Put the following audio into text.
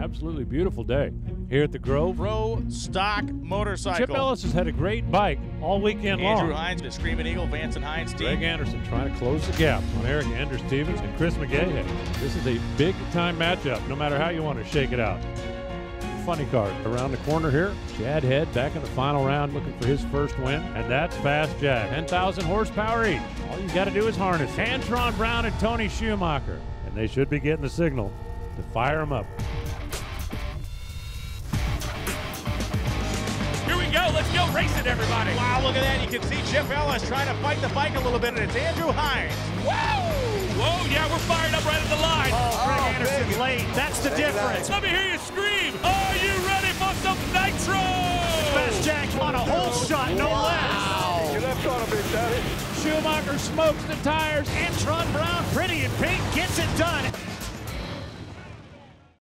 Absolutely beautiful day here at the Grove. Pro stock motorcycle. Chip Ellis has had a great bike all weekend Andrew long. Hines, the Screaming Eagle, Vance and Hines team. Greg Anderson trying to close the gap on Erica Enders-Stevens and Chris McGaha. This is a big time matchup, no matter how you want to shake it out. Funny card around the corner here. Chad Head back in the final round looking for his first win, and that's Fast Jack. 10,000 horsepower each. All you got to do is harness. Antron Brown and Tony Schumacher, and they should be getting the signal to fire them up. Let's go racing, everybody. Wow, look at that. You can see Chip Ellis trying to fight the bike a little bit, and it's Andrew Hines. Whoa! Whoa, yeah, we're fired up right at the line. Oh, Greg oh, Anderson's late. That's the difference. Let me hear you scream. Are you ready for some nitro? Fast Jack on a hole shot, no less. You left on a big daddy. Schumacher smokes the tires. Antron Brown, pretty in pink, gets it done.